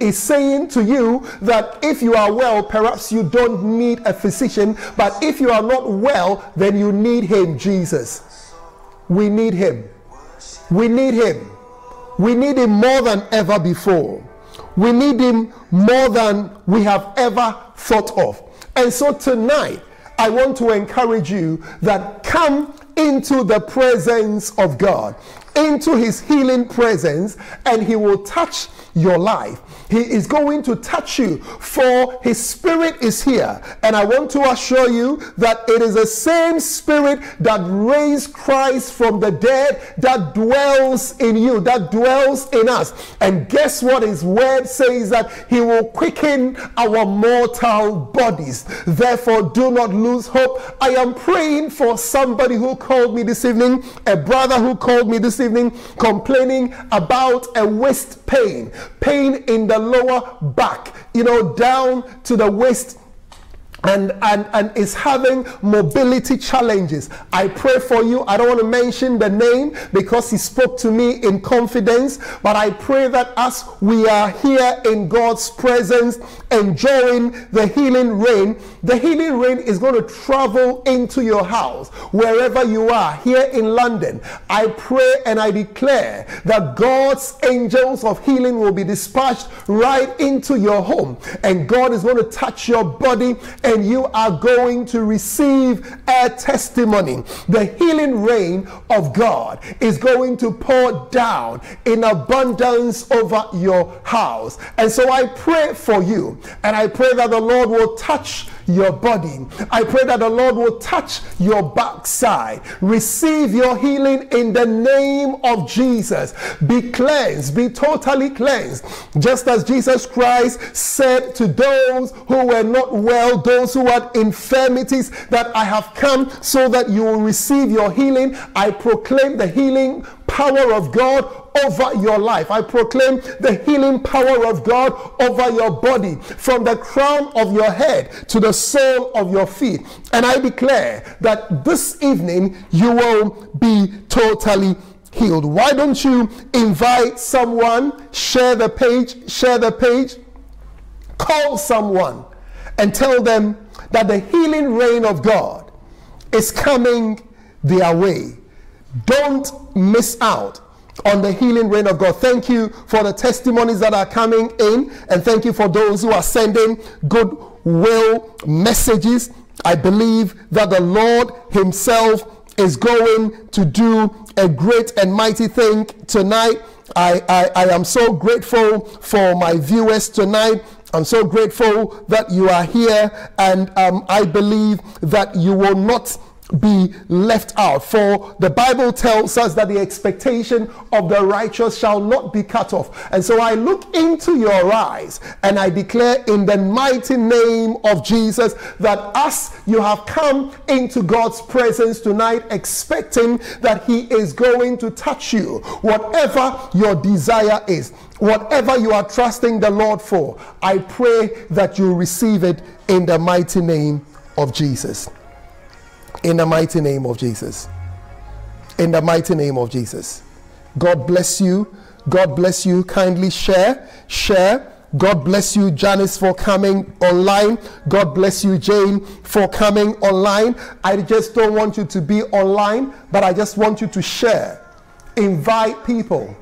is saying to you that if you are well, perhaps you don't need a physician, but if you are not well, then you need Him, Jesus. We need Him. We need Him. We need Him more than ever before. We need Him more than we have ever thought of. And so tonight, I want to encourage you that come into the presence of God, into His healing presence, and He will touch your life. He is going to touch you, for His Spirit is here. And I want to assure you that it is the same Spirit that raised Christ from the dead that dwells in you, that dwells in us. And guess what? His word says that He will quicken our mortal bodies. Therefore, do not lose hope. I am praying for somebody who called me this evening, a brother who called me this evening, complaining about a waist pain, pain in the lower back, you know, down to the waist and, and, and is having mobility challenges. I pray for you. I don't want to mention the name because he spoke to me in confidence, but I pray that as we are here in God's presence, enjoying the healing rain, the healing rain is going to travel into your house, wherever you are, here in London. I pray and I declare that God's angels of healing will be dispatched right into your home, and God is going to touch your body and you are going to receive a testimony. The healing rain of God is going to pour down in abundance over your house. And so I pray for you, and I pray that the Lord will touch your body. I pray that the Lord will touch your backside. Receive your healing in the name of Jesus. Be cleansed, be totally cleansed. Just as Jesus Christ said to those who were not well, those who had infirmities, that I have come so that you will receive your healing. I proclaim the healing power of God over your life. I proclaim the healing power of God over your body from the crown of your head to the sole of your feet. And I declare that this evening you will be totally healed. Why don't you invite someone, share the page, share the page, call someone and tell them that the healing rain of God is coming their way. Don't miss out on the healing rain of God. Thank you for the testimonies that are coming in, and thank you for those who are sending goodwill messages. I believe that the Lord Himself is going to do a great and mighty thing tonight. I, I, I am so grateful for my viewers tonight. I'm so grateful that you are here, and um, I believe that you will not be left out. For the Bible tells us that the expectation of the righteous shall not be cut off. And so I look into your eyes and I declare in the mighty name of Jesus that as you have come into God's presence tonight, expecting that He is going to touch you, whatever your desire is, whatever you are trusting the Lord for, I pray that you receive it in the mighty name of Jesus. In the mighty name of Jesus. In the mighty name of Jesus. God bless you. God bless you. Kindly share. Share. God bless you, Janice, for coming online. God bless you, Jane, for coming online. I just don't want you to be online, but I just want you to share. Invite people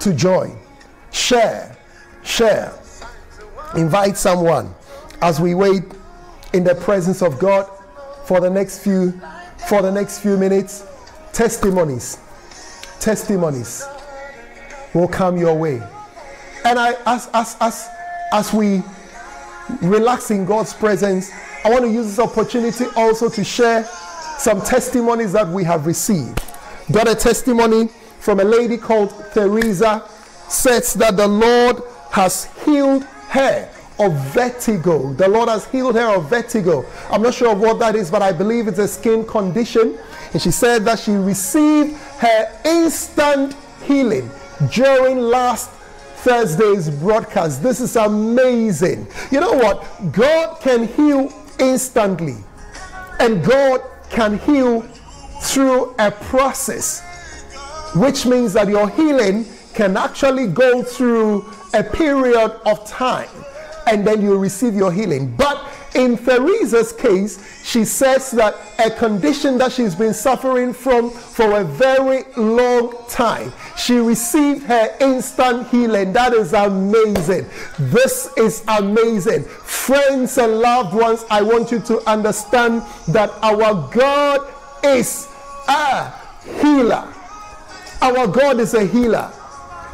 to join. Share. Share. Invite someone as we wait in the presence of God for the next few for the next few minutes testimonies testimonies will come your way. And i as as as as we relax in god's presence i want to use this opportunity also to share some testimonies that we have received. Got a testimony from a lady called theresa says that the Lord has healed her of vertigo. The Lord has healed her of vertigo. I'm not sure of what that is, but I believe it's a skin condition. And she said that she received her instant healing during last Thursday's broadcast. This is amazing. You know what? God can heal instantly, and God can heal through a process, which means that your healing can actually go through a period of time and then you receive your healing. But in Theresa's case, she says that a condition that she's been suffering from for a very long time, she received her instant healing. That is amazing. This is amazing. Friends and loved ones, I want you to understand that our God is a healer. Our God is a healer.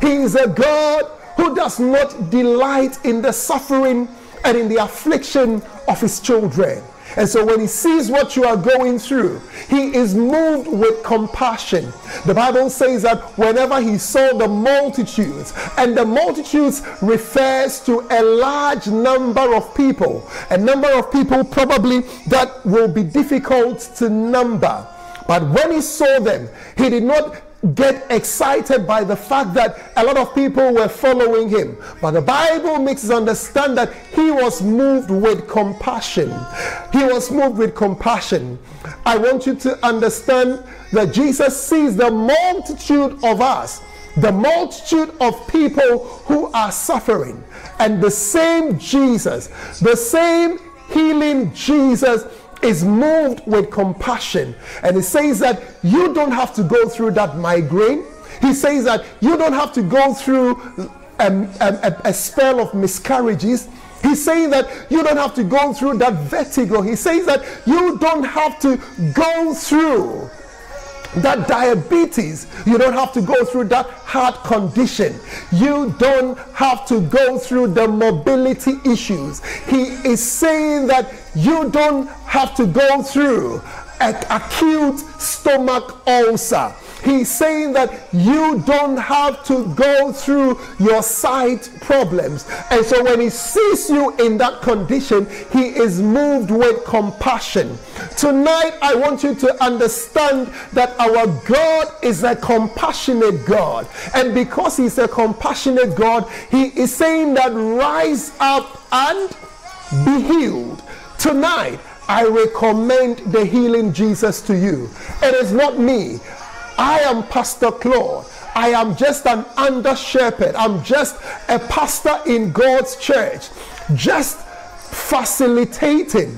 He is a God who does not delight in the suffering and in the affliction of his children. And so when he sees what you are going through, he is moved with compassion. The Bible says that whenever he saw the multitudes, and the multitudes refers to a large number of people, a number of people probably that will be difficult to number. But when he saw them, he did not get excited by the fact that a lot of people were following him. But the Bible makes us understand that he was moved with compassion. He was moved with compassion. I want you to understand that Jesus sees the multitude of us, the multitude of people who are suffering. And the same Jesus, the same healing Jesus is moved with compassion. And he says that you don't have to go through that migraine. He says that you don't have to go through um, a, a, a spell of miscarriages. He's saying that you don't have to go through that vertigo. He says that you don't have to go through that diabetes. You don't have to go through that heart condition. You don't have to go through the mobility issues. He is saying that you don't have to go through an acute stomach ulcer. He's saying that you don't have to go through your sight problems. And so when he sees you in that condition, he is moved with compassion. Tonight, I want you to understand that our God is a compassionate God. And because he's a compassionate God, he is saying that rise up and be healed. Tonight, I recommend the healing Jesus to you. It is not me. I am Pastor Claude. I am just an under shepherd. I'm just a pastor in God's church, just facilitating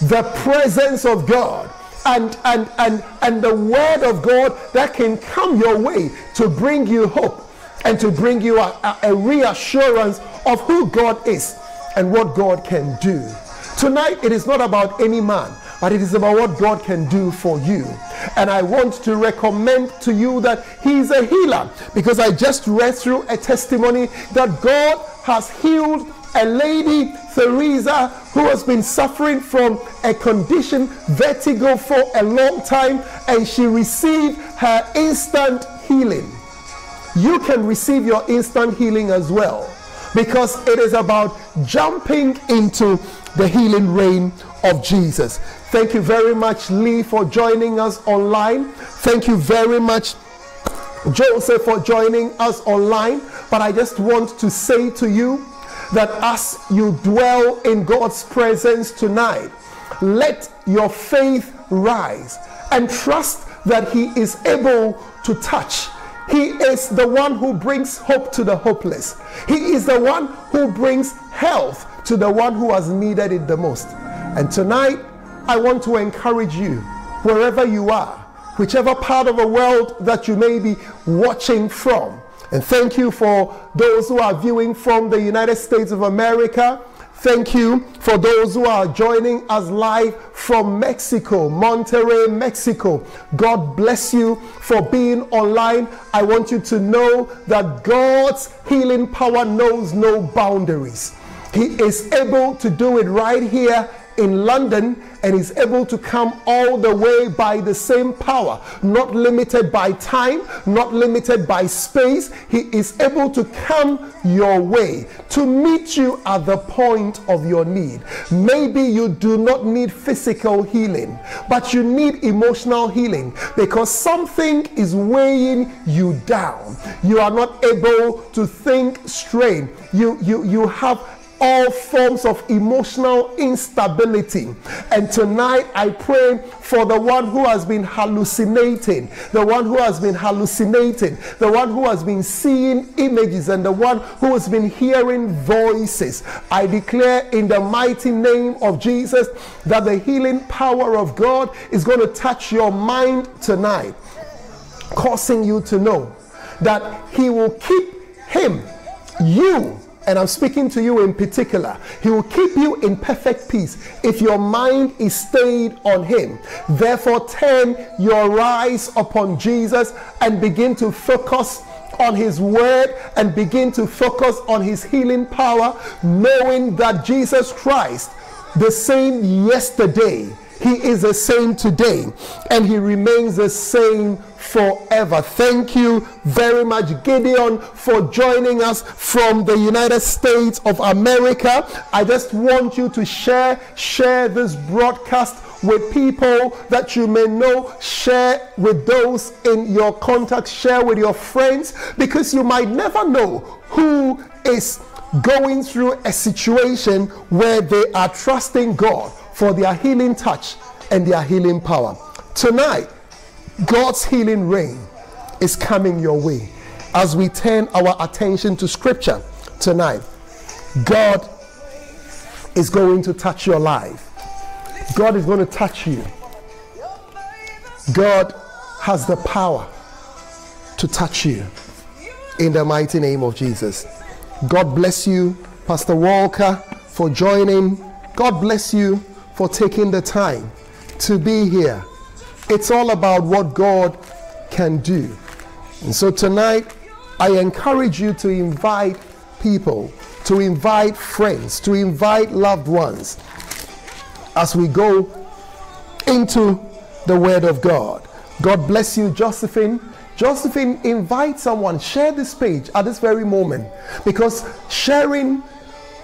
the presence of God and, and, and, and the word of God that can come your way to bring you hope and to bring you a, a, a reassurance of who God is and what God can do. Tonight, it is not about any man, but it is about what God can do for you. And I want to recommend to you that He's a healer because I just read through a testimony that God has healed a lady, Theresa, who has been suffering from a condition, vertigo, for a long time, and she received her instant healing. You can receive your instant healing as well because it is about jumping into the healing rain of Jesus. Thank you very much, Lee, for joining us online. Thank you very much, Joseph, for joining us online. But I just want to say to you that as you dwell in God's presence tonight, let your faith rise and trust that He is able to touch he is the one who brings hope to the hopeless. He is the one who brings health to the one who has needed it the most. And tonight, I want to encourage you, wherever you are, whichever part of the world that you may be watching from. And thank you for those who are viewing from the United States of America. Thank you for those who are joining us live from Mexico, Monterrey, Mexico. God bless you for being online. I want you to know that God's healing power knows no boundaries. He is able to do it right here in London and is able to come all the way by the same power, not limited by time, not limited by space. He is able to come your way to meet you at the point of your need. Maybe you do not need physical healing, but you need emotional healing because something is weighing you down. You are not able to think straight. You you you have all forms of emotional instability. And tonight I pray for the one who has been hallucinating, the one who has been hallucinating, the one who has been seeing images, and the one who has been hearing voices. I declare in the mighty name of Jesus that the healing power of God is going to touch your mind tonight, causing you to know that He will keep Him, you, and I'm speaking to you in particular, He will keep you in perfect peace if your mind is stayed on Him. Therefore, turn your eyes upon Jesus and begin to focus on His Word and begin to focus on His healing power, knowing that Jesus Christ, the same yesterday, He is the same today, and He remains the same forever. Thank you very much, Gideon, for joining us from the United States of America. I just want you to share share this broadcast with people that you may know, share with those in your contacts, share with your friends, because you might never know who is going through a situation where they are trusting God for their healing touch and their healing power. Tonight, God's healing rain is coming your way as we turn our attention to Scripture tonight. God is going to touch your life. God is going to touch you. God has the power to touch you in the mighty name of Jesus. God bless you, Pastor Walker, for joining. God bless you for taking the time to be here. It's all about what God can do. And so tonight, I encourage you to invite people, to invite friends, to invite loved ones as we go into the Word of God. God bless you, Josephine. Josephine, invite someone, share this page at this very moment because sharing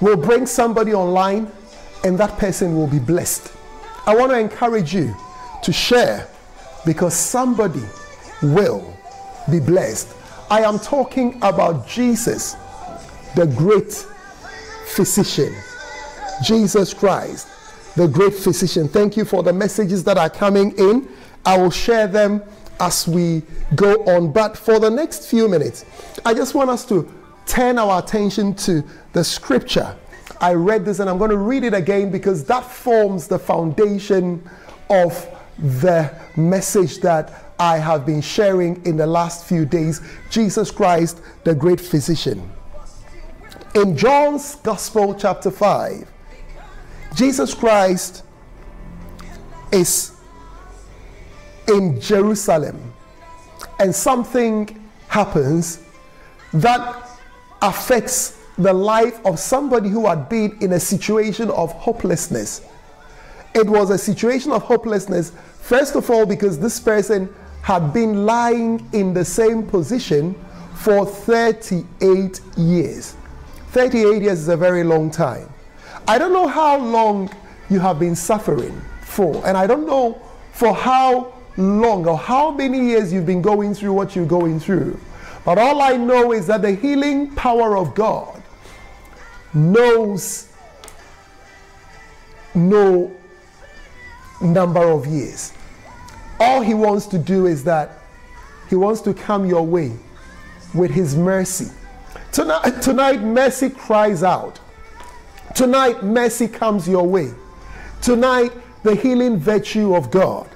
will bring somebody online and that person will be blessed. I want to encourage you to share because somebody will be blessed. I am talking about Jesus, the great physician. Jesus Christ, the great physician. Thank you for the messages that are coming in. I will share them as we go on. But for the next few minutes, I just want us to turn our attention to the scripture. I read this and I'm going to read it again because that forms the foundation of the message that I have been sharing in the last few days Jesus Christ, the great physician. In John's Gospel, chapter 5, Jesus Christ is in Jerusalem and something happens that affects the life of somebody who had been in a situation of hopelessness. It was a situation of hopelessness, first of all, because this person had been lying in the same position for 38 years. 38 years is a very long time. I don't know how long you have been suffering for, and I don't know for how long or how many years you've been going through what you're going through. But all I know is that the healing power of God knows no number of years. All he wants to do is that he wants to come your way with his mercy. Tonight, tonight mercy cries out. Tonight, mercy comes your way. Tonight, the healing virtue of God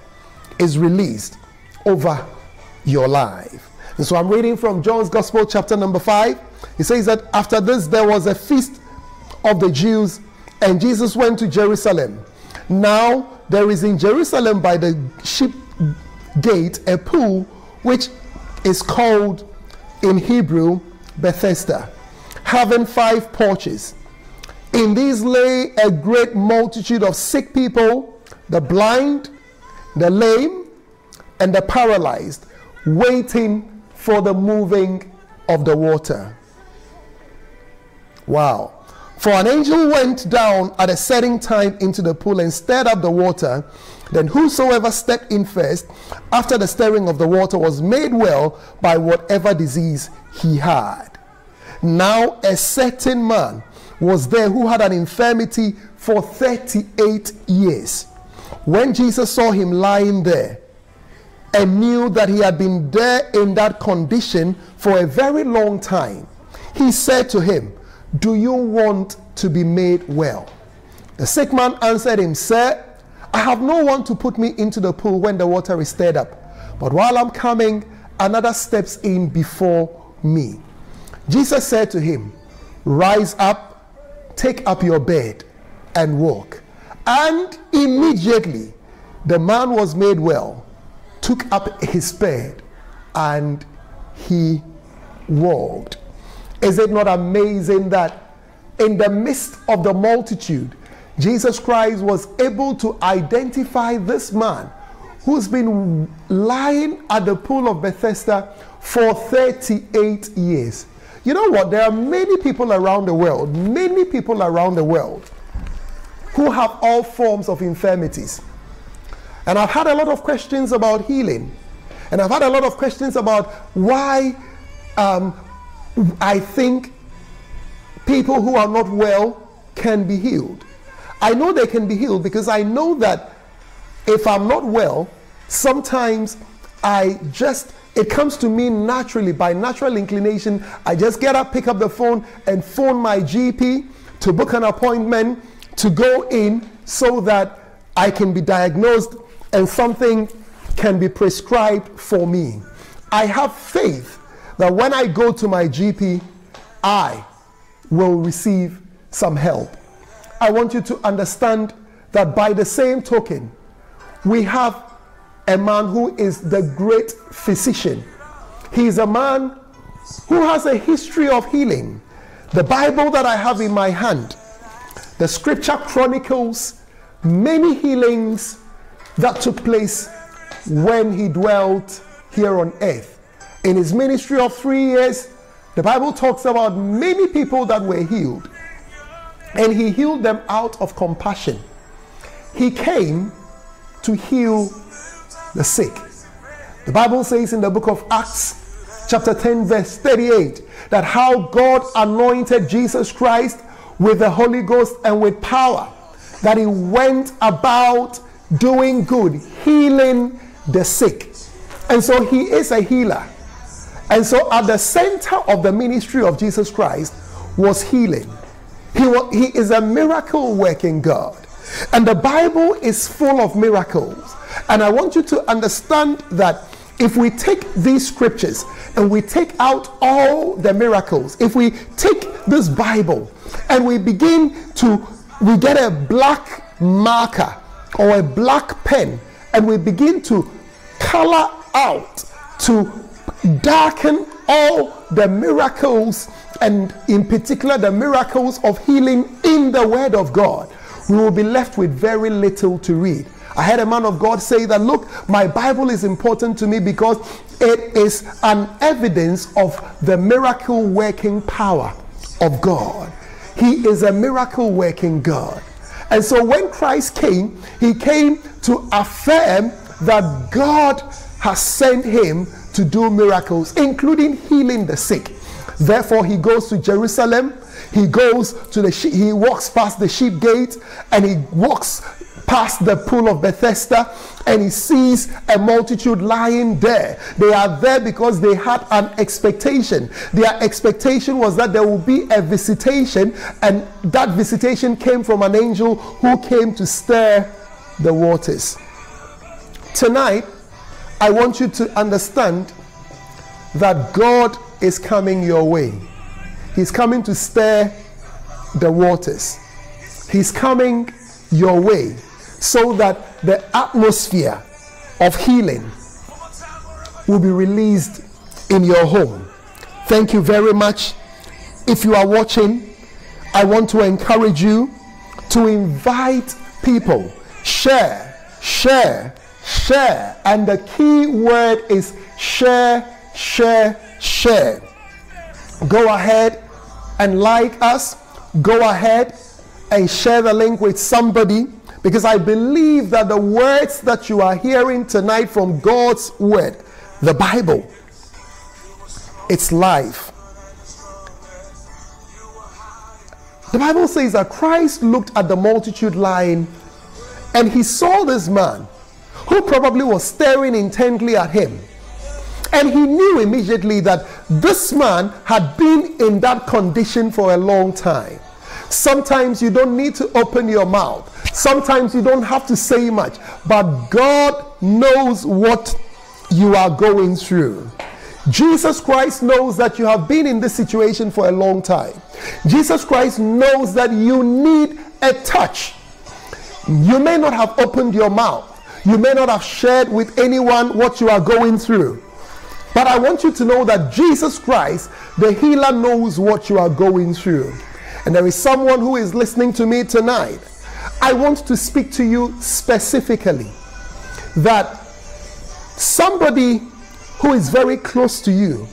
is released over your life. And so I'm reading from John's Gospel, chapter number 5. He says that after this, there was a feast of the Jews, and Jesus went to Jerusalem. Now, there is in Jerusalem by the sheep gate a pool which is called in Hebrew Bethesda, having five porches. In these lay a great multitude of sick people, the blind, the lame, and the paralyzed, waiting for the moving of the water. Wow. For an angel went down at a certain time into the pool and stirred up the water. Then whosoever stepped in first, after the stirring of the water, was made well by whatever disease he had. Now a certain man was there who had an infirmity for 38 years. When Jesus saw him lying there and knew that he had been there in that condition for a very long time, he said to him, Do you want to be made well? The sick man answered him, Sir, I have no one to put me into the pool when the water is stirred up. But while I'm coming, another steps in before me. Jesus said to him, Rise up, take up your bed, and walk. And immediately the man was made well, took up his bed, and he walked. Is it not amazing that in the midst of the multitude, Jesus Christ was able to identify this man who's been lying at the pool of Bethesda for 38 years. You know what? There are many people around the world, many people around the world who have all forms of infirmities. And I've had a lot of questions about healing. And I've had a lot of questions about why um, I think people who are not well can be healed. I know they can be healed because I know that if I'm not well, sometimes I just, it comes to me naturally by natural inclination. I just get up, pick up the phone, and phone my GP to book an appointment to go in so that I can be diagnosed and something can be prescribed for me. I have faith that when I go to my GP, I will receive some help. I want you to understand that by the same token, we have a man who is the great physician. He is a man who has a history of healing. The Bible that I have in my hand the scripture chronicles many healings that took place when he dwelt here on earth. In his ministry of three years, the Bible talks about many people that were healed. And he healed them out of compassion. He came to heal the sick. The Bible says in the book of Acts, chapter 10, verse 38, that how God anointed Jesus Christ with the Holy Ghost and with power, that he went about doing good, healing the sick. And so he is a healer. And so at the center of the ministry of Jesus Christ was healing. He, was, he is a miracle working God. And the Bible is full of miracles. And I want you to understand that if we take these scriptures and we take out all the miracles, if we take this Bible and we begin to, we get a black marker or a black pen and we begin to color out, to darken all the miracles and in particular the miracles of healing in the Word of God, we will be left with very little to read. I had a man of God say that, look, my Bible is important to me because it is an evidence of the miracle working power of God. He is a miracle working God. And so when Christ came, he came to affirm that God has sent him to do miracles, including healing the sick. Therefore, he goes to Jerusalem. He goes to the sheep, he walks past the sheep gate and he walks past the pool of Bethesda and he sees a multitude lying there. They are there because they had an expectation. Their expectation was that there will be a visitation, and that visitation came from an angel who came to stir the waters. Tonight, I want you to understand that God is coming your way. He's coming to stir the waters. He's coming your way so that the atmosphere of healing will be released in your home. Thank you very much. If you are watching, I want to encourage you to invite people. Share, share, share. And the key word is share, share, share. Go ahead and like us. Go ahead and share the link with somebody because I believe that the words that you are hearing tonight from God's word, the Bible, it's life. The Bible says that Christ looked at the multitude lying and he saw this man who probably was staring intently at him. And he knew immediately that this man had been in that condition for a long time. Sometimes you don't need to open your mouth. Sometimes you don't have to say much. But God knows what you are going through. Jesus Christ knows that you have been in this situation for a long time. Jesus Christ knows that you need a touch. You may not have opened your mouth. You may not have shared with anyone what you are going through. But I want you to know that Jesus Christ, the healer, knows what you are going through. And there is someone who is listening to me tonight. I want to speak to you specifically that somebody who is very close to you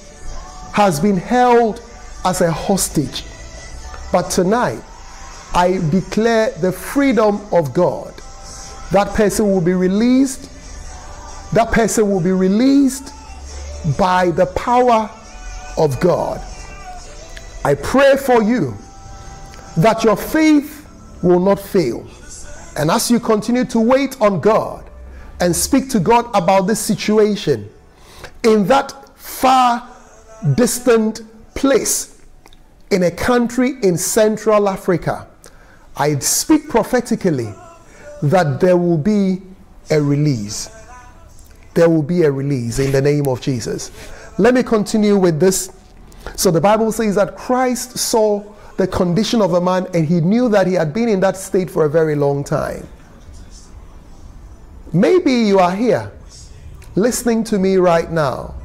has been held as a hostage. But tonight, I declare the freedom of God. That person will be released. That person will be released by the power of God. I pray for you that your faith will not fail. And as you continue to wait on God and speak to God about this situation in that far distant place in a country in Central Africa, I speak prophetically that there will be a release. There will be a release in the name of Jesus. Let me continue with this. So the Bible says that Christ saw the condition of a man and he knew that he had been in that state for a very long time. Maybe you are here listening to me right now,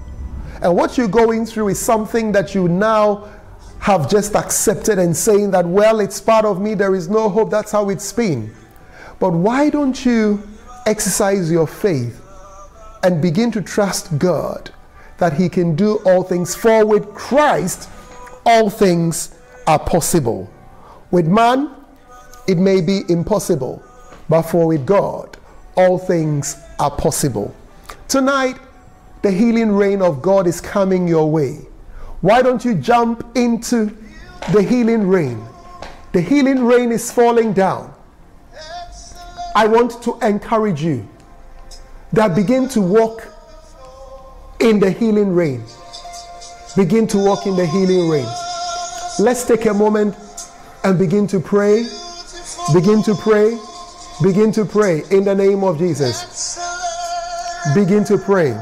and what you're going through is something that you now have just accepted and saying that, well, it's part of me, there is no hope, that's how it's been. But why don't you exercise your faith and begin to trust God that He can do all things? For with Christ, all things are possible. With man, it may be impossible, but for with God, all things are possible. Tonight, the healing rain of God is coming your way. Why don't you jump into the healing rain? The healing rain is falling down. I want to encourage you that begin to walk in the healing rain. Begin to walk in the healing rain. Let's take a moment and begin to pray. Begin to pray. Begin to pray in the name of Jesus. Begin to pray.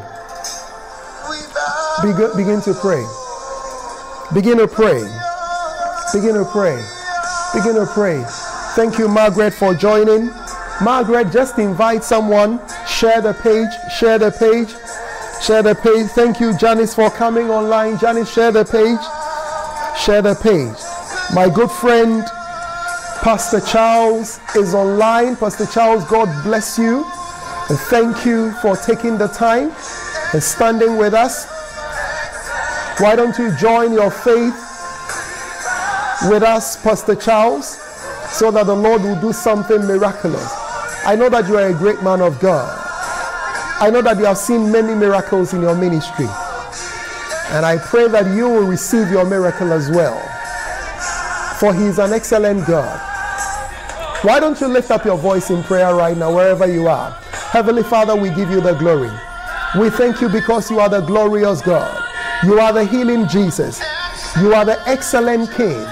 Begin, begin to pray. Begin to pray. Begin to pray. Begin to pray. Thank you, Margaret, for joining. Margaret, just invite someone. Share the page. Share the page. Share the page. Thank you, Janice, for coming online. Janice, share the page. Share the page. My good friend, Pastor Charles, is online. Pastor Charles, God bless you. And thank you for taking the time and standing with us. Why don't you join your faith with us, Pastor Charles, so that the Lord will do something miraculous? I know that you are a great man of God. I know that you have seen many miracles in your ministry. And I pray that you will receive your miracle as well. For He is an excellent God. Why don't you lift up your voice in prayer right now, wherever you are? Heavenly Father, we give you the glory. We thank you because you are the glorious God. You are the healing Jesus. You are the excellent King.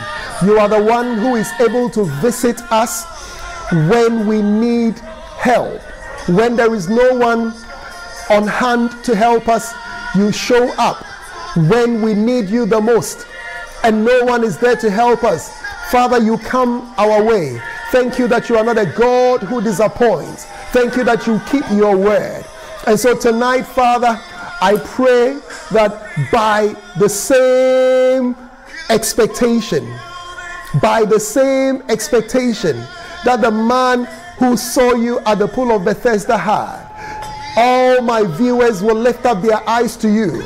You are the one who is able to visit us when we need help. When there is no one on hand to help us, you show up when we need you the most and no one is there to help us. Father, you come our way. Thank you that you are not a God who disappoints. Thank you that you keep your word. And so tonight, Father, I pray that by the same expectation, by the same expectation that the man who saw you at the pool of Bethesda had, all my viewers will lift up their eyes to you,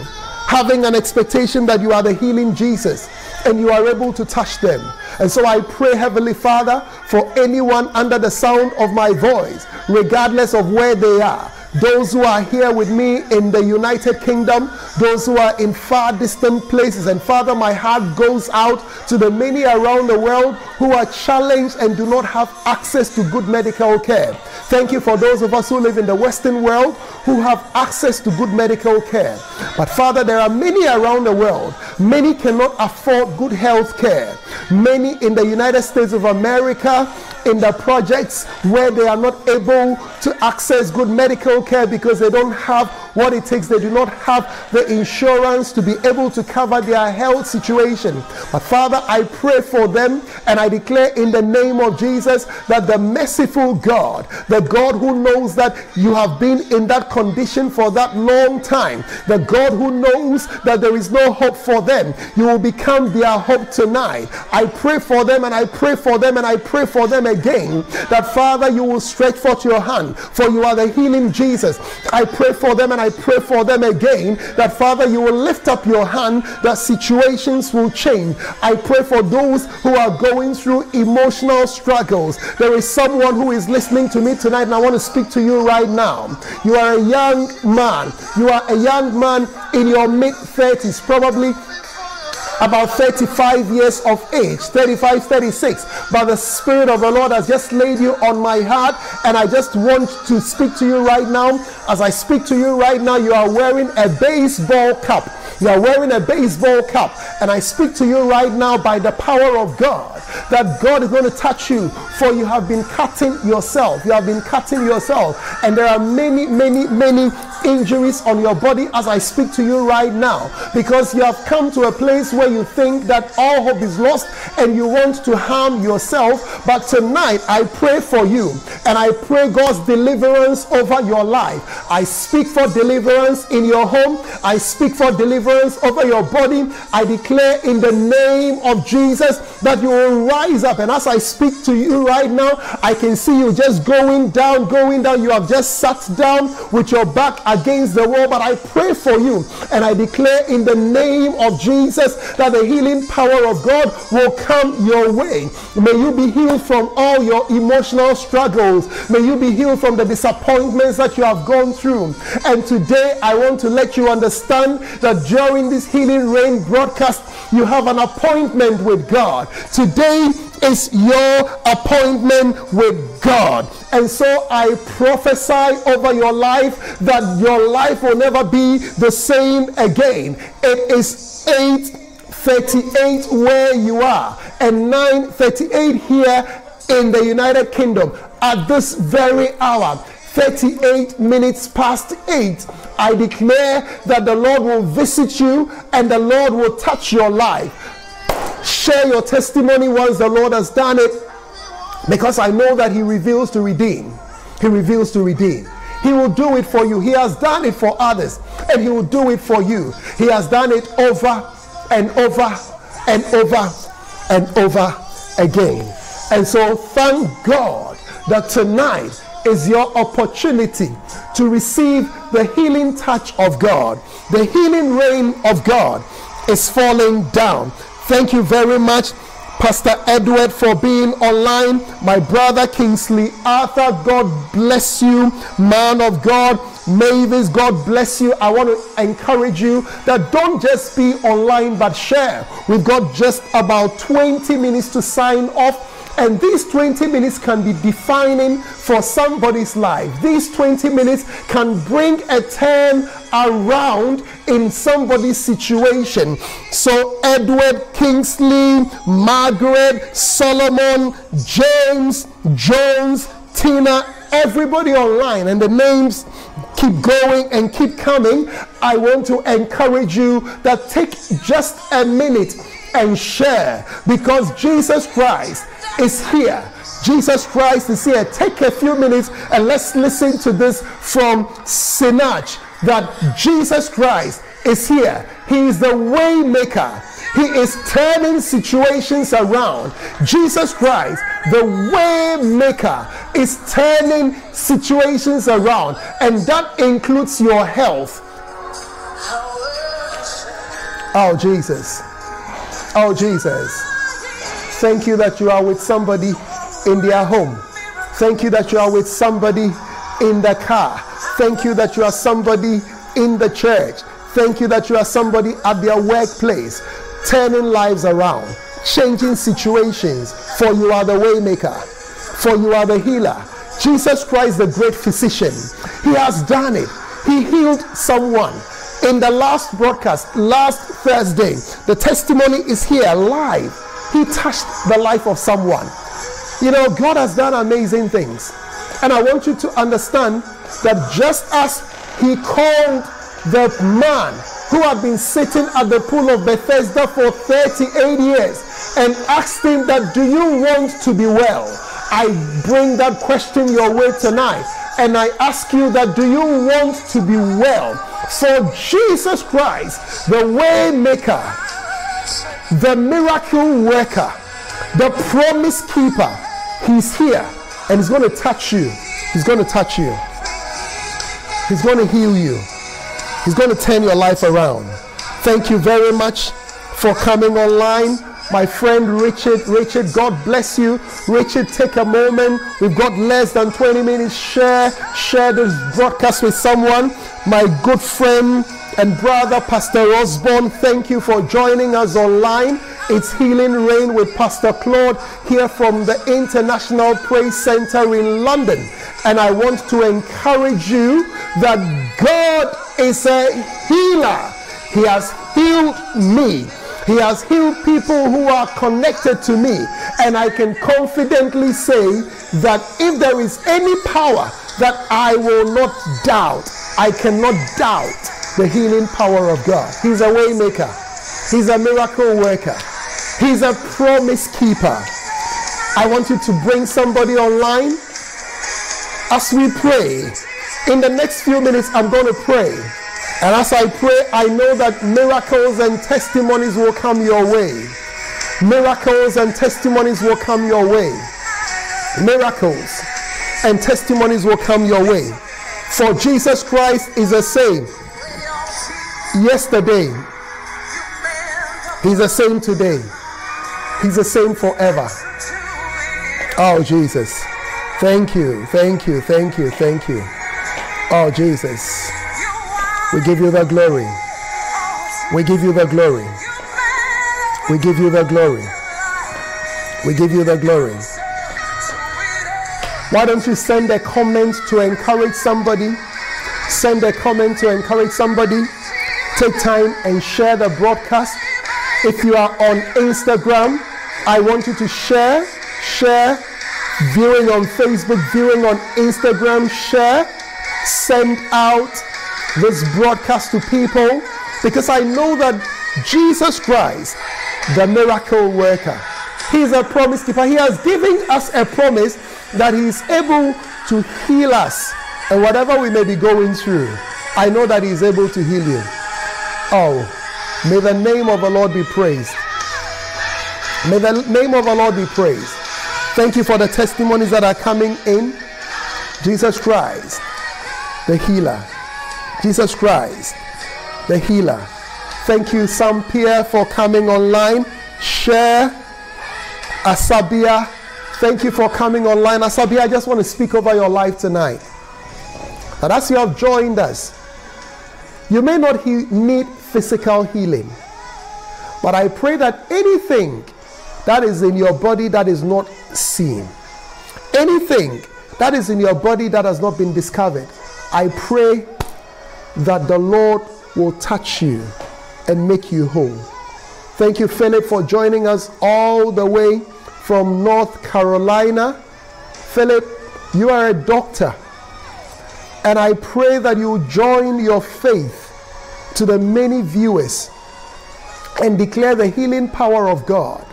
having an expectation that you are the healing Jesus and you are able to touch them. And so I pray, Heavenly Father, for anyone under the sound of my voice, regardless of where they are, those who are here with me in the United Kingdom, those who are in far distant places. And Father, my heart goes out to the many around the world who are challenged and do not have access to good medical care. Thank you for those of us who live in the Western world who have access to good medical care. But Father, there are many around the world. Many cannot afford good health care. Many in the United States of America in the projects where they are not able to access good medical care because they don't have what it takes. They do not have the insurance to be able to cover their health situation. But Father, I pray for them and I declare in the name of Jesus that the merciful God, the God who knows that you have been in that condition for that long time, the God who knows that there is no hope for them, you will become their hope tonight. I pray for them and I pray for them and I pray for them again that Father, you will stretch forth your hand, for you are the healing Jesus. I pray for them and I pray for them again that Father, you will lift up your hand, that situations will change. I pray for those who are going through emotional struggles. There is someone who is listening to me tonight, and I want to speak to you right now. You are a young man, you are a young man in your mid 30s, probably about 35 years of age, 35, 36. But the Spirit of the Lord has just laid you on my heart, and I just want to speak to you right now. As I speak to you right now, you are wearing a baseball cap. You are wearing a baseball cap, and I speak to you right now by the power of God that God is going to touch you, for you have been cutting yourself. You have been cutting yourself, and there are many, many, many injuries on your body as I speak to you right now because you have come to a place where you think that all hope is lost and you want to harm yourself. But tonight, I pray for you and I pray God's deliverance over your life. I speak for deliverance in your home, I speak for deliverance over your body. I declare in the name of Jesus that you will rise up. And as I speak to you right now, I can see you just going down, going down. You have just sat down with your back against the wall, but I pray for you and I declare in the name of Jesus that the healing power of God will come your way. May you be healed from all your emotional struggles. May you be healed from the disappointments that you have gone through. And today I want to let you understand that during this healing rain broadcast, you have an appointment with God. Today is your appointment with God. And so I prophesy over your life that your life will never be the same again. It is 8:38 where you are and 9:38 here in the United Kingdom at this very hour. 38 minutes past 8, I declare that the Lord will visit you and the Lord will touch your life. Share your testimony once the Lord has done it because I know that He reveals to redeem. He reveals to redeem. He will do it for you. He has done it for others and He will do it for you. He has done it over and over and over and over again. And so thank God that tonight is your opportunity to receive the healing touch of God. The healing rain of God is falling down. Thank you very much, Pastor Edward, for being online. My brother Kingsley Arthur, God bless you, man of God. Mavis, God bless you. I want to encourage you that don't just be online but share. We've got just about 20 minutes to sign off. And these 20 minutes can be defining for somebody's life. These 20 minutes can bring a turn around in somebody's situation. So, Edward Kingsley, Margaret, Solomon, James, Jones, Tina, everybody online, and the names keep going and keep coming. I want to encourage you that take just a minute and share because Jesus Christ is here. Jesus Christ is here. Take a few minutes and let's listen to this from Sinach that Jesus Christ is here. He is the way maker. He is turning situations around. Jesus Christ, the way maker, is turning situations around, and that includes your health. Oh, Jesus. Oh, Jesus. Thank you that you are with somebody in their home. Thank you that you are with somebody in the car. Thank you that you are somebody in the church. Thank you that you are somebody at their workplace, turning lives around, changing situations. For you are the waymaker, for you are the healer. Jesus Christ, the great physician, He has done it. He healed someone. In the last broadcast, last Thursday, the testimony is here live. He touched the life of someone. You know, God has done amazing things. And I want you to understand that just as He called the man who had been sitting at the pool of Bethesda for 38 years and asked him that, do you want to be well? I bring that question your way tonight and I ask you that do you want to be well? So Jesus Christ, the way maker, the miracle worker, the promise keeper, he's here and he's going to touch you. He's going to touch you. He's going to heal you. He's going to turn your life around. Thank you very much for coming online. My friend Richard, Richard, God bless you. Richard, take a moment. We've got less than 20 minutes. Share, share this broadcast with someone. My good friend and brother, Pastor Osborne, thank you for joining us online. It's Healing Rain with Pastor Claude here from the International Praise Center in London. And I want to encourage you that God is a healer. He has healed me. He has healed people who are connected to me. And I can confidently say that if there is any power that I will not doubt, I cannot doubt the healing power of God. He's a waymaker. He's a miracle worker. He's a promise keeper. I want you to bring somebody online as we pray. In the next few minutes, I'm going to pray. And as I pray, I know that miracles and testimonies will come your way. Miracles and testimonies will come your way. Miracles and testimonies will come your way. For Jesus Christ is the same yesterday, He's the same today, He's the same forever. Oh, Jesus. Thank you, thank you, thank you, thank you. Oh, Jesus. We give you the glory. We give you the glory. We give you the glory. We give you the glory. Why don't you send a comment to encourage somebody? Send a comment to encourage somebody. Take time and share the broadcast. If you are on Instagram, I want you to share, share, viewing on Facebook, viewing on Instagram, share, send out this broadcast to people because I know that Jesus Christ, the miracle worker, He's a promise keeper. He has given us a promise that He is able to heal us and whatever we may be going through. I know that He is able to heal you. Oh, may the name of the Lord be praised. May the name of the Lord be praised. Thank you for the testimonies that are coming in. Jesus Christ, the healer. Jesus Christ, the healer. Thank you, Sam Pierre, for coming online. Share Asabia. Thank you for coming online. Asabia, I just want to speak over your life tonight. That as you have joined us, you may not he- need physical healing, but I pray that anything that is in your body that is not seen, anything that is in your body that has not been discovered, I pray that the Lord will touch you and make you whole. Thank you, Philip, for joining us all the way from North Carolina. Philip, you are a doctor. And I pray that you join your faith to the many viewers and declare the healing power of God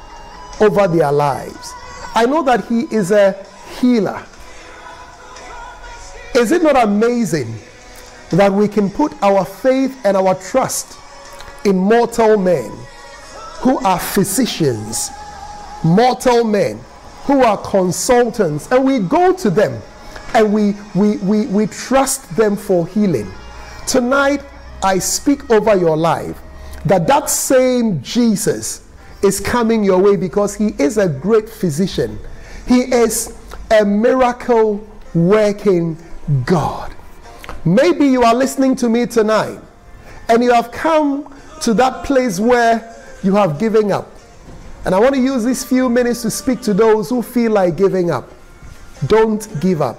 over their lives. I know that He is a healer. Is it not amazing that we can put our faith and our trust in mortal men who are physicians, mortal men who are consultants, and we go to them and we, we, we, we trust them for healing. Tonight, I speak over your life that that same Jesus is coming your way because he is a great physician. He is a miracle working God. Maybe you are listening to me tonight and you have come to that place where you have given up. And I want to use these few minutes to speak to those who feel like giving up. Don't give up,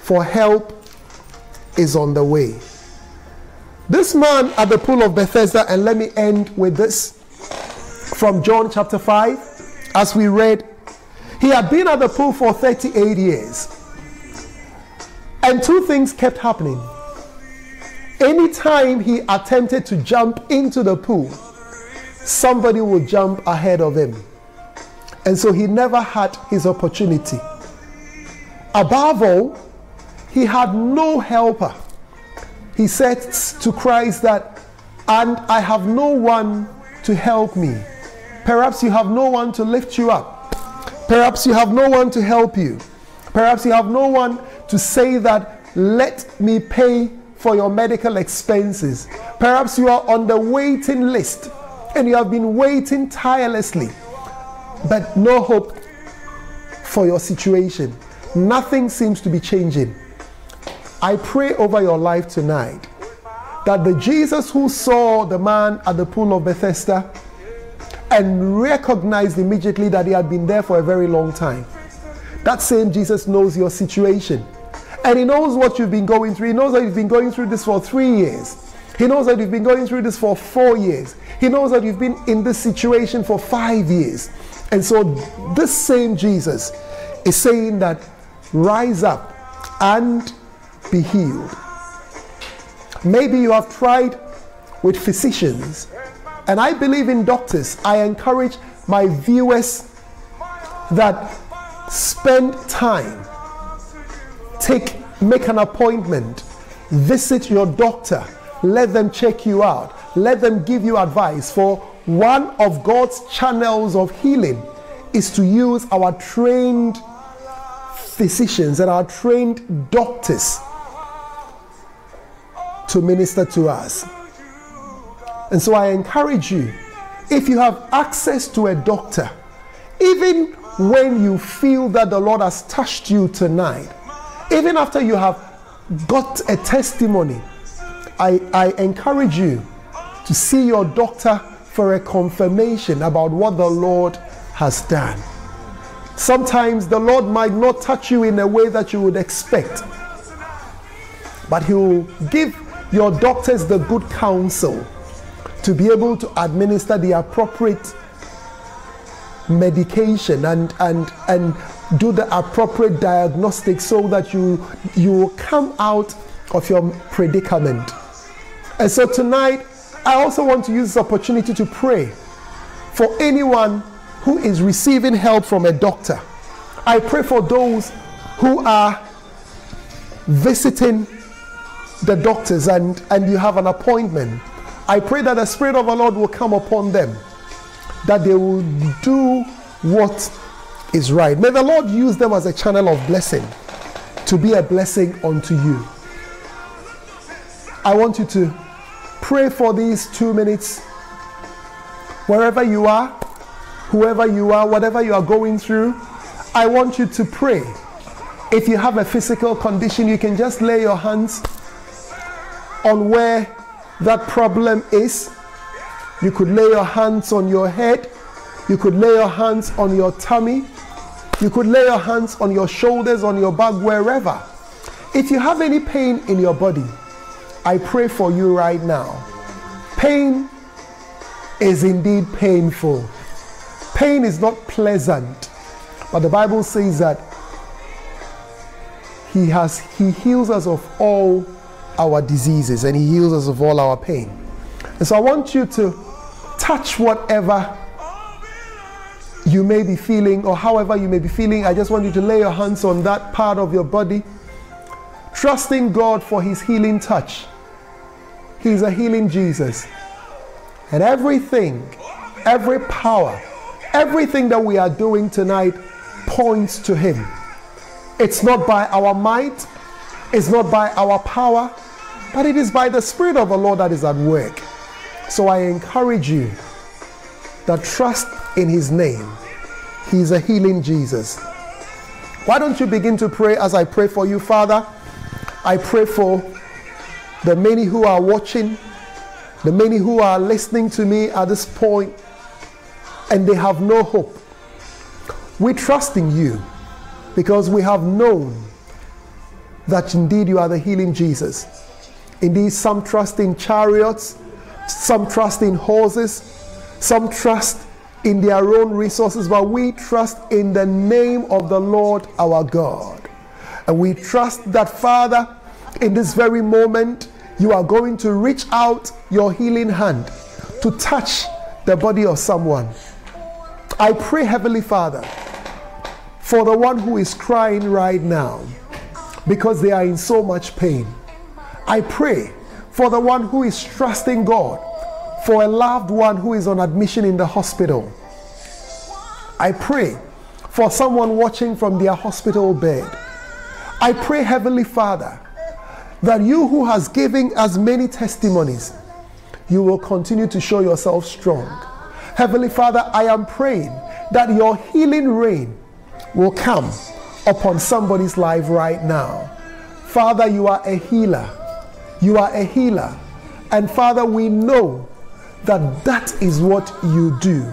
for help is on the way. This man at the pool of Bethesda, and let me end with this from John chapter 5, as we read, he had been at the pool for 38 years. And two things kept happening. Anytime he attempted to jump into the pool, somebody will jump ahead of him. And so he never had his opportunity. Above all, he had no helper. He said to Christ that, and I have no one to help me. Perhaps you have no one to lift you up. Perhaps you have no one to help you. Perhaps you have no one to say that, let me pay for your medical expenses. Perhaps you are on the waiting list and you have been waiting tirelessly, but no hope for your situation. Nothing seems to be changing. I pray over your life tonight that the Jesus who saw the man at the pool of Bethesda and recognized immediately that he had been there for a very long time, that same Jesus knows your situation. And he knows what you've been going through. He knows that you've been going through this for three years. He knows that you've been going through this for four years. He knows that you've been in this situation for five years. And so, this same Jesus is saying that rise up and be healed. Maybe you have tried with physicians, and I believe in doctors. I encourage my viewers that spend time, take, make an appointment, visit your doctor, let them check you out, let them give you advice. For one of God's channels of healing is to use our trained physicians and our trained doctors to minister to us. And so I encourage you, if you have access to a doctor, even when you feel that the Lord has touched you tonight, even after you have got a testimony, I, I encourage you to see your doctor for a confirmation about what the Lord has done. Sometimes the Lord might not touch you in a way that you would expect, but He will give your doctors the good counsel to be able to administer the appropriate medication and and and do the appropriate diagnostic so that you you come out of your predicament. And so tonight I also want to use this opportunity to pray for anyone who is receiving help from a doctor. I pray for those who are visiting the doctors and, and you have an appointment. I pray that the Spirit of the Lord will come upon them, that they will do what is right. May the Lord use them as a channel of blessing to be a blessing unto you. I want you to pray for these two minutes. Wherever you are, whoever you are, whatever you are going through, I want you to pray. If you have a physical condition, you can just lay your hands on where that problem is. You could lay your hands on your head. You could lay your hands on your tummy. You could lay your hands on your shoulders, on your back, wherever. If you have any pain in your body, I pray for you right now. Pain is indeed painful. Pain is not pleasant. But the Bible says that he has he heals us of all our diseases and He heals us of all our pain. And so I want you to touch whatever you may be feeling or however you may be feeling. I just want you to lay your hands on that part of your body, trusting God for His healing touch. He's a healing Jesus. And everything, every power, everything that we are doing tonight points to Him. It's not by our might, it's not by our power, but it is by the Spirit of the Lord that is at work. So I encourage you that trust in His name. He's a healing Jesus. Why don't you begin to pray as I pray for you, Father? I pray for the many who are watching, the many who are listening to me at this point, and they have no hope. We trust in you because we have known that indeed you are the healing Jesus. Indeed, some trust in chariots, some trust in horses, some trust in their own resources, but we trust in the name of the Lord our God. And we trust that, Father, in this very moment, you are going to reach out your healing hand to touch the body of someone. I pray, Heavenly Father, for the one who is crying right now because they are in so much pain. I pray for the one who is trusting God for a loved one who is on admission in the hospital. I pray for someone watching from their hospital bed. I pray, Heavenly Father, that you who has given as many testimonies, you will continue to show yourself strong. Heavenly Father, I am praying that your healing rain will come upon somebody's life right now. Father, you are a healer. You are a healer. And Father, we know that that is what you do.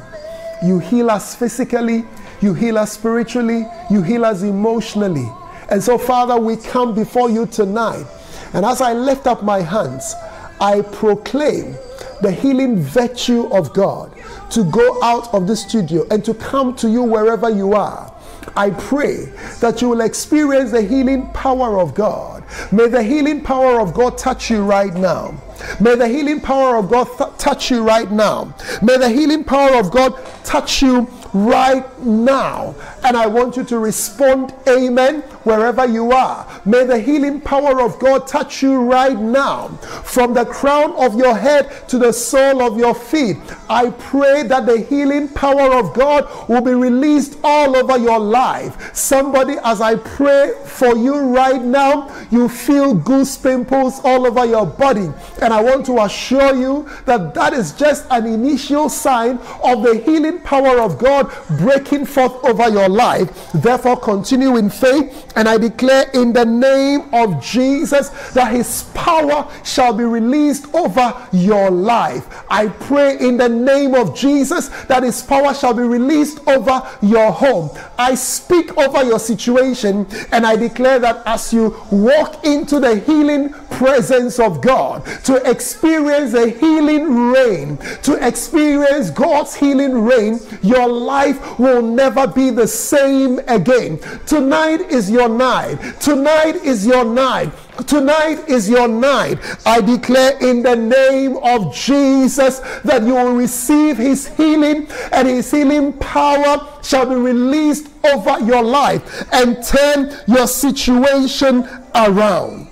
You heal us physically, you heal us spiritually, you heal us emotionally. And so, Father, we come before you tonight. And as I lift up my hands, I proclaim the healing virtue of God to go out of the studio and to come to you wherever you are. I pray that you will experience the healing power of God. May the healing power of God touch you right now. May the healing power of God th- touch you right now. May the healing power of God touch you right now. And I want you to respond, Amen, wherever you are. May the healing power of God touch you right now. From the crown of your head to the sole of your feet. I pray that the healing power of God will be released all over your life. Somebody, as I pray for you right now, you feel goose pimples all over your body. And I want to assure you that that is just an initial sign of the healing power of God breaking forth over your life. Therefore, continue in faith. And I declare in the name of Jesus that his power shall be released over your life. I pray in the name of Jesus that his power shall be released over your home. I speak over your situation and I declare that as you walk into the healing presence of God, to experience the healing rain, to experience God's healing rain, your life will never be the same again. Tonight is your night. Tonight is your night. Tonight is your night. I declare in the name of Jesus that you will receive his healing and his healing power shall be released over your life and turn your situation around.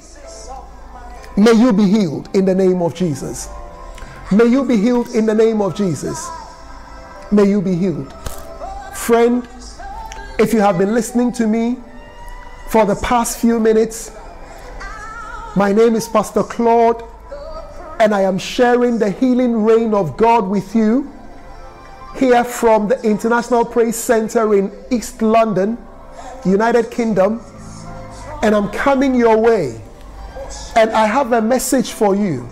May you be healed in the name of Jesus. May you be healed in the name of Jesus. May you be healed. Friend, if you have been listening to me for the past few minutes, my name is Pastor Claude, and I am sharing the healing rain of God with you here from the International Praise Center in East London, United Kingdom. And I'm coming your way. And I have a message for you.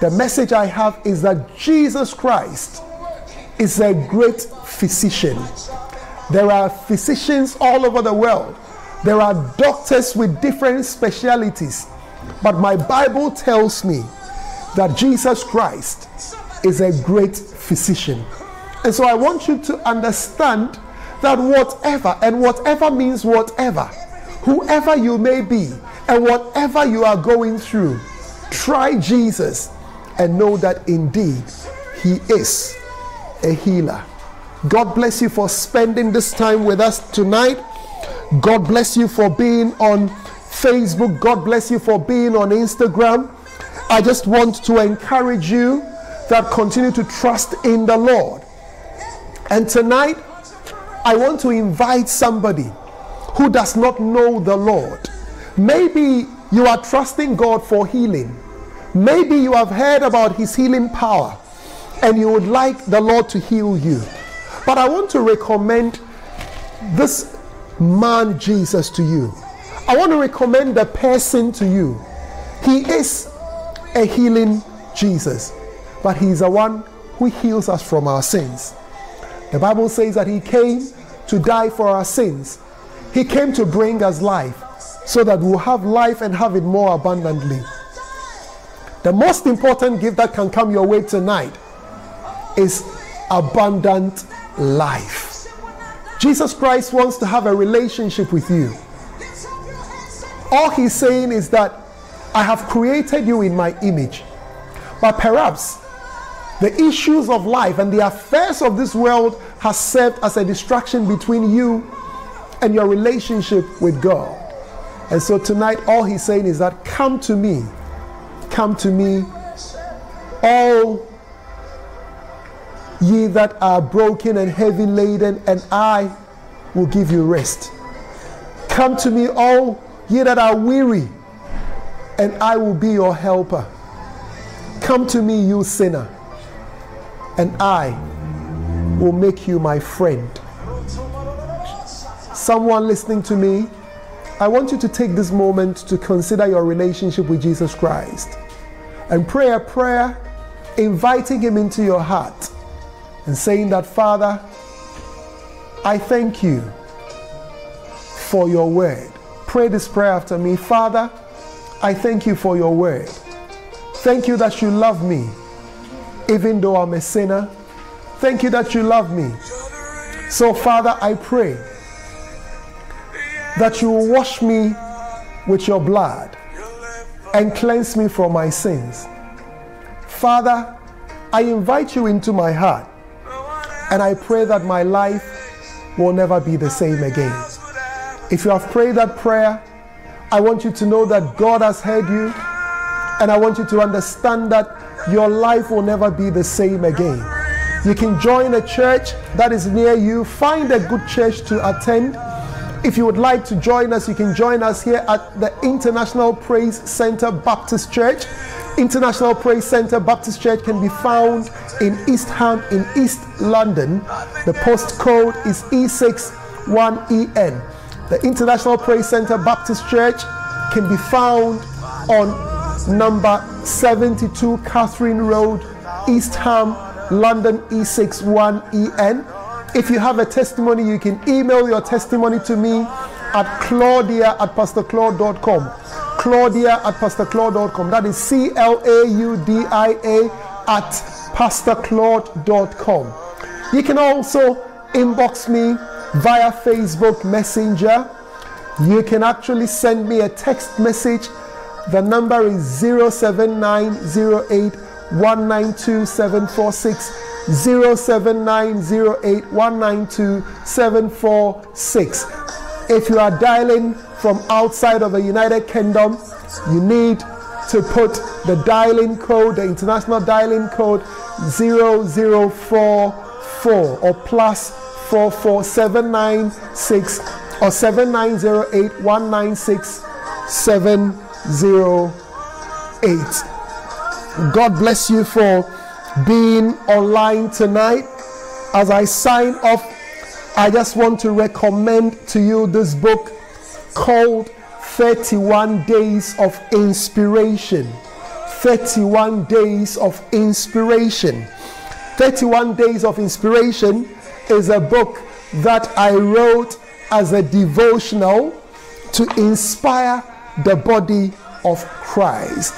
The message I have is that Jesus Christ is a great physician. There are physicians all over the world. There are doctors with different specialities. But my Bible tells me that Jesus Christ is a great physician. And so I want you to understand that whatever, and whatever means whatever, whoever you may be, and whatever you are going through, try Jesus and know that indeed He is a healer. God bless you for spending this time with us tonight. God bless you for being on Facebook. God bless you for being on Instagram. I just want to encourage you that continue to trust in the Lord. And tonight, I want to invite somebody who does not know the Lord. Maybe you are trusting God for healing. Maybe you have heard about His healing power and you would like the Lord to heal you. But I want to recommend this man, Jesus, to you. I want to recommend the person to you. He is a healing Jesus, but He's the one who heals us from our sins. The Bible says that He came to die for our sins. He came to bring us life so that we'll have life and have it more abundantly. The most important gift that can come your way tonight is abundant life. Jesus Christ wants to have a relationship with you. All he's saying is that I have created you in my image. But perhaps the issues of life and the affairs of this world has served as a distraction between you and your relationship with God. And so tonight, all he's saying is that come to me, come to me, all ye that are broken and heavy laden, and I will give you rest. Come to me, all ye that are weary, and I will be your helper. Come to me, you sinner, and I will make you my friend. Someone listening to me, I want you to take this moment to consider your relationship with Jesus Christ and pray a prayer inviting Him into your heart and saying that, Father, I thank you for your word. Pray this prayer after me. Father, I thank you for your word. Thank you that you love me, even though I'm a sinner. Thank you that you love me. So, Father, I pray that you will wash me with your blood and cleanse me from my sins. Father, I invite you into my heart and I pray that my life will never be the same again. If you have prayed that prayer, I want you to know that God has heard you, and I want you to understand that your life will never be the same again. You can join a church that is near you, find a good church to attend. If you would like to join us, you can join us here at the International Praise Center Baptist Church. International Praise Center Baptist Church can be found in East Ham in East London. The postcode is E61EN. The International Praise Center Baptist Church can be found on number 72 Catherine Road, East Ham, London E61EN. If you have a testimony, you can email your testimony to me at claudia at pastorclaude.com. Claudia at pastorclaude.com. That is C L A U D I A at pastorclaude.com. You can also inbox me via Facebook Messenger. You can actually send me a text message. The number is 07908 192746. 07908192746. If you are dialing from outside of the United Kingdom, you need to put the dialing code, the international dialing code 0044 or plus 44796 or 7908 God bless you for being online tonight. As I sign off, I just want to recommend to you this book called 31 Days of Inspiration. 31 Days of Inspiration. 31 Days of Inspiration is a book that I wrote as a devotional to inspire the body of Christ.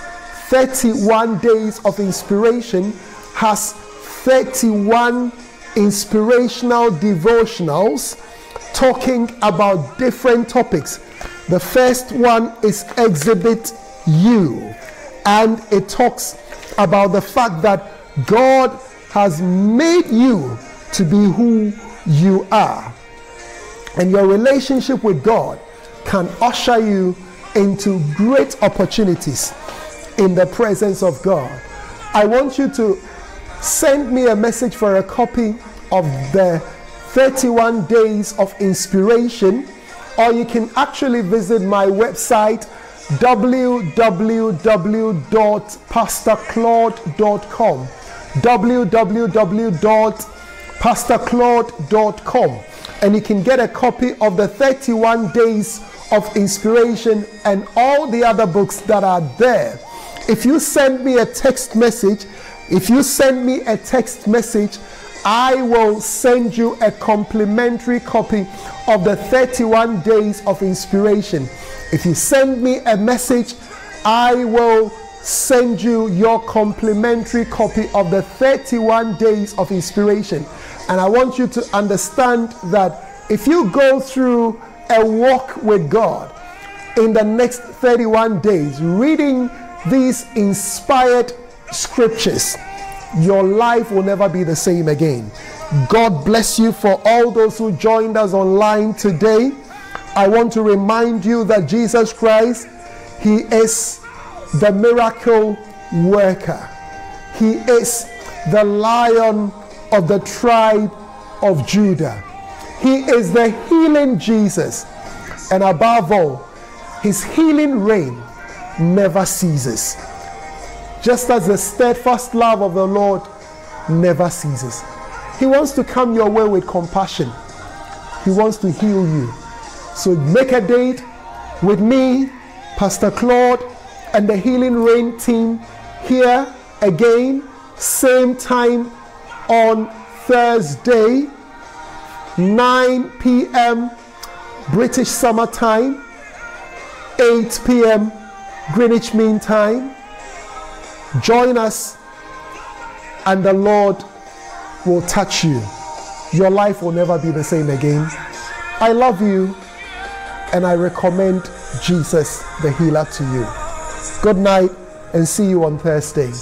31 Days of Inspiration has 31 inspirational devotionals talking about different topics. The first one is Exhibit You, and it talks about the fact that God has made you to be who you are. And your relationship with God can usher you into great opportunities in the presence of God. I want you to send me a message for a copy of the 31 Days of Inspiration, or you can actually visit my website www.pastorclaude.com www.pastorclaude.com and you can get a copy of the 31 days of inspiration and all the other books that are there. If you send me a text message, if you send me a text message, I will send you a complimentary copy of the 31 days of inspiration. If you send me a message, I will send you your complimentary copy of the 31 days of inspiration. And I want you to understand that if you go through a walk with God in the next 31 days, reading these inspired scriptures, your life will never be the same again. God bless you for all those who joined us online today. I want to remind you that Jesus Christ, He is the miracle worker. He is the lion of the tribe of Judah. He is the healing Jesus. And above all, his healing rain never ceases. Just as the steadfast love of the Lord never ceases. He wants to come your way with compassion. He wants to heal you. So make a date with me, Pastor Claude, and the Healing Rain team here again, same time on Thursday, 9 p.m. British Summer Time, 8 p.m. Greenwich Mean Time. Join us, and the Lord will touch you. Your life will never be the same again. I love you, and I recommend Jesus the healer to you. Good night, and see you on Thursday.